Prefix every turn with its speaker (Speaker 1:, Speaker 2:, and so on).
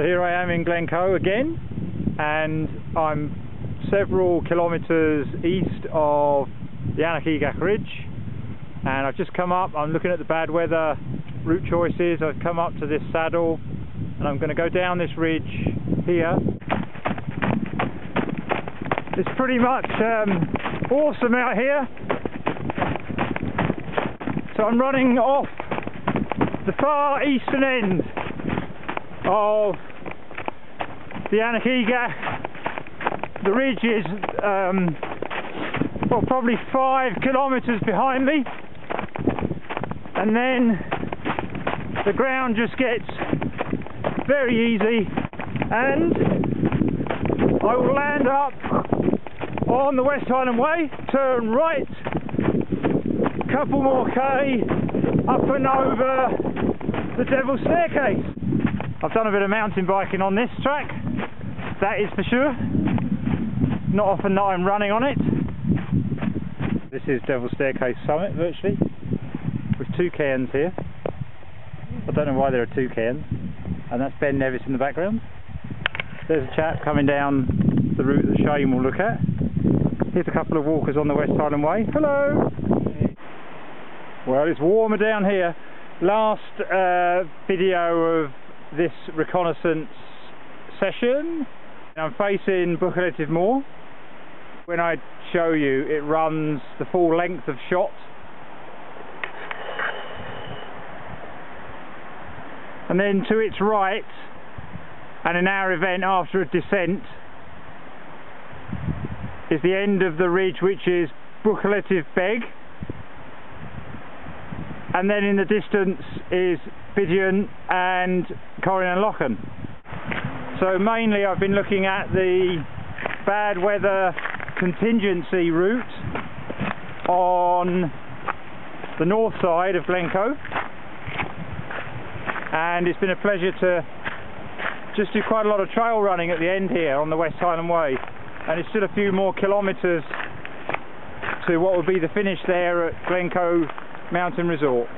Speaker 1: So here I am in Glencoe again, and I'm several kilometres east of the Aonach Eagach Ridge, and I've just come up, I'm looking at the bad weather route choices, I've come up to this saddle, and I'm going to go down this ridge here. It's pretty much um, awesome out here. So I'm running off the far eastern end of the Anakeegak. The ridge is um, well, probably five kilometres behind me, and then the ground just gets very easy, and I will land up on the West Highland Way, turn right, couple more K, up and over the Devil's Staircase. I've done a bit of mountain biking on this track, that is for sure. Not often that I'm running on it. This is Devil's Staircase Summit virtually, with two cairns here. I don't know why there are two cairns, and that's Ben Nevis in the background. There's a chap coming down the route that Shane will look at. Here's a couple of walkers on the West Highland Way. Hello! Well, it's warmer down here. Last uh, video of this reconnaissance session. I'm facing Buachaille Etive Mor. When I show you, it runs the full length of shot. And then to its right, and in our event after a descent, is the end of the ridge which is Buccleuchtiv Beg and then in the distance is Bidean and Coire nan Lochan. So mainly I've been looking at the bad weather contingency route on the north side of Glencoe and it's been a pleasure to just do quite a lot of trail running at the end here on the West Highland Way and it's still a few more kilometres to what will be the finish there at Glencoe Mountain Resort.